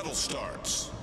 battle starts.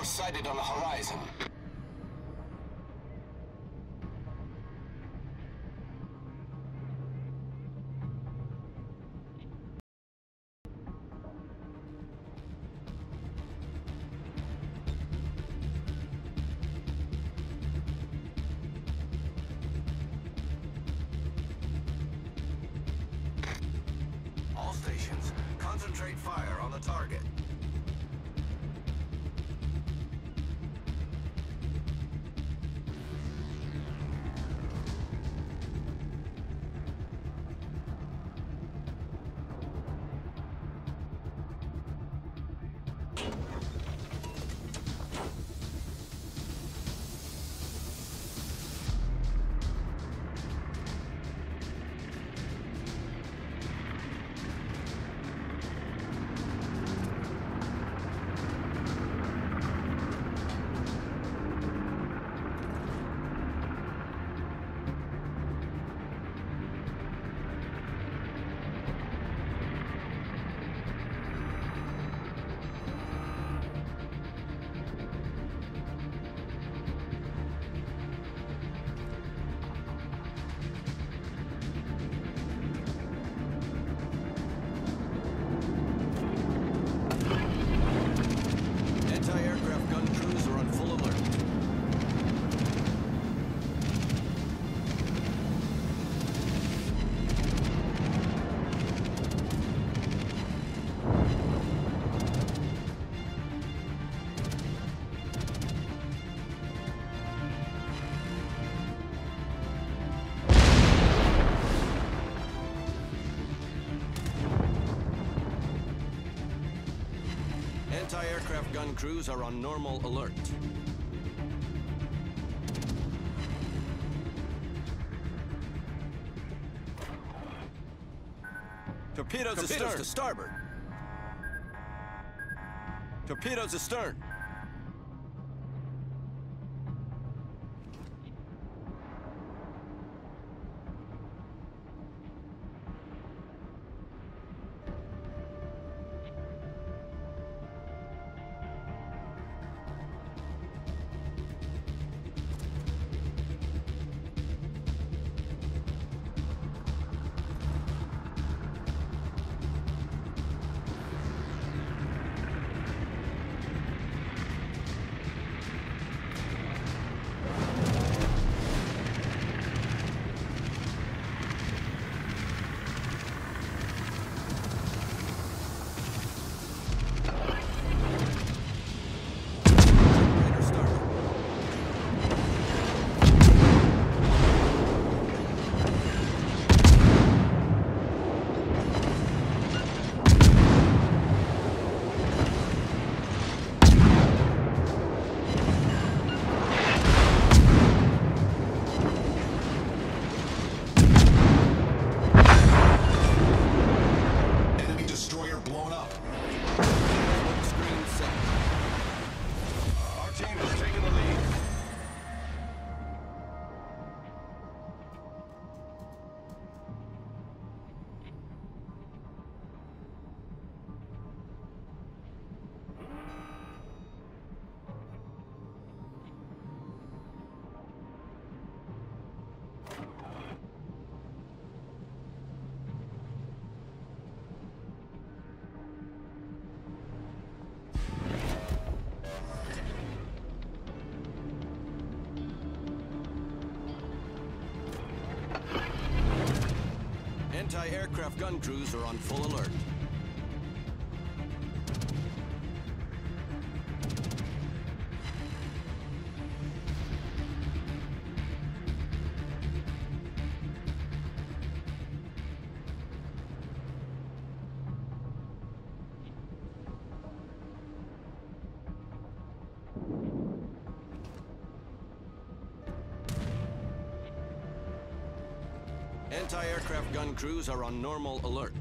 Enemy sighted on the horizon. All stations, concentrate fire on the target. Anti-aircraft gun crews are on normal alert. Torpedoes, Torpedoes astern. to starboard. Torpedoes astern. Anti-aircraft gun crews are on full alert. Anti-aircraft gun crews are on normal alert.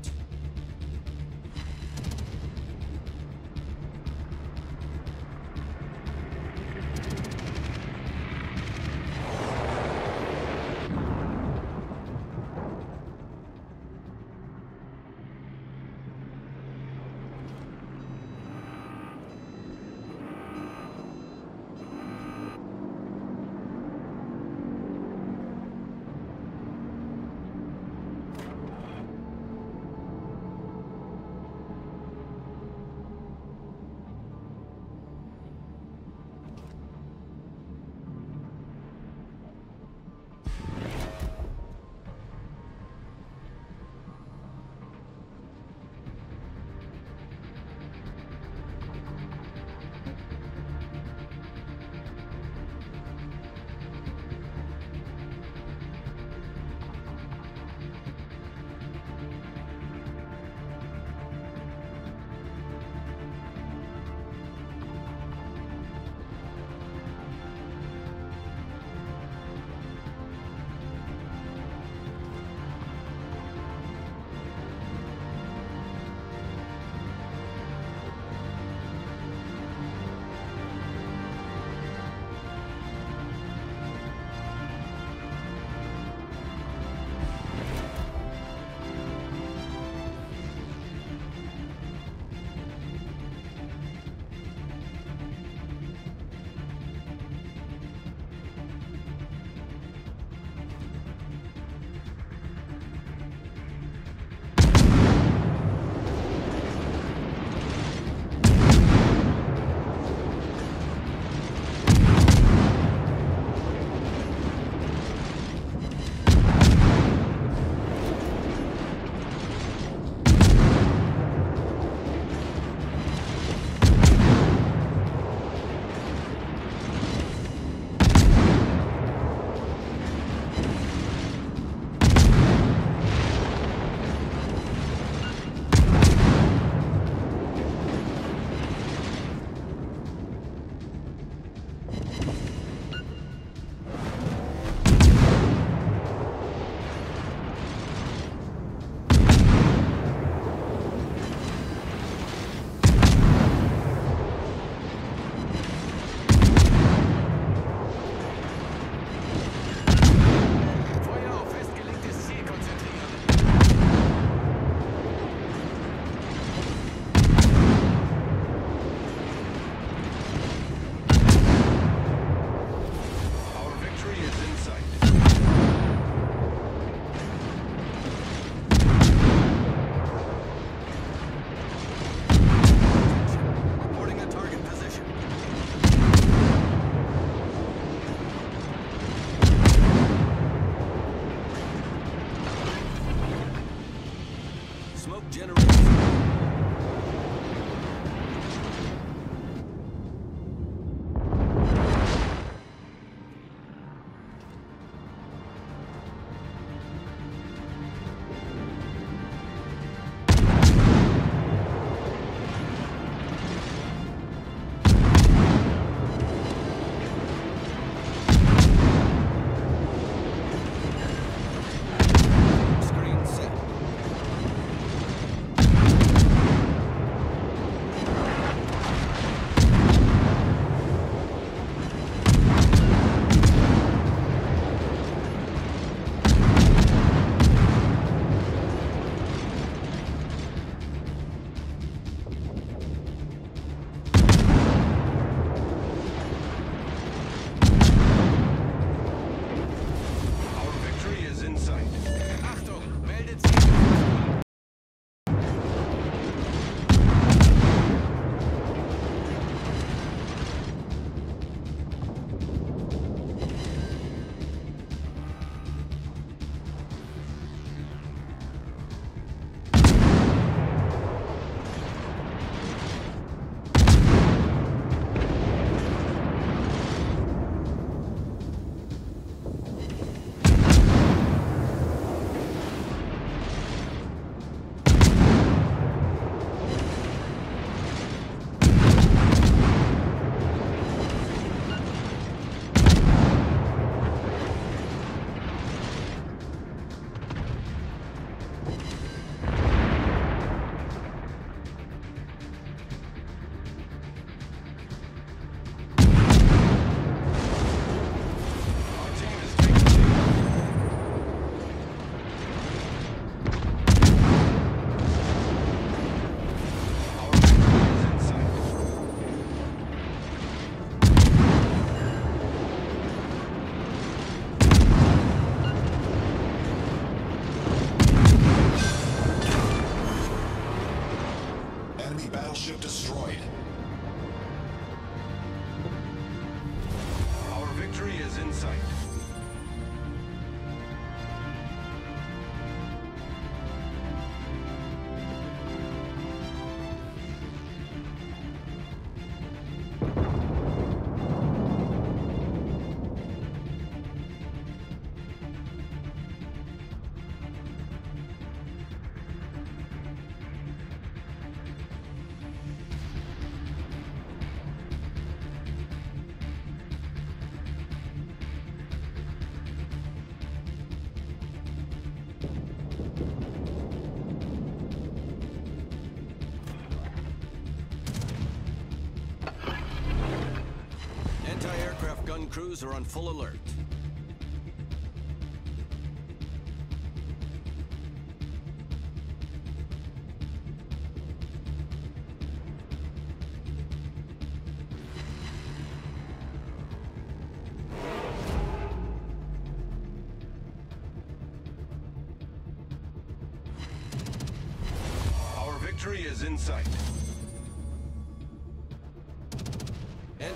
Gun crews are on full alert.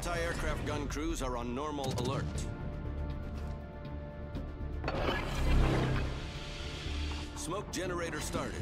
Anti-aircraft gun crews are on normal alert. Smoke generator started.